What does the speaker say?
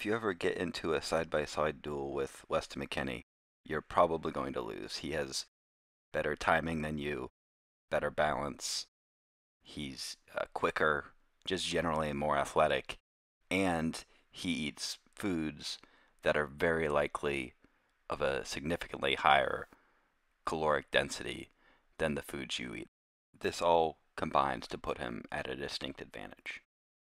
if you ever get into a side by side duel with Weston McKennie, you're probably going to lose. He has better timing than you, better balance. He's uh, quicker, just generally more athletic, and he eats foods that are very likely of a significantly higher caloric density than the foods you eat. This all combines to put him at a distinct advantage.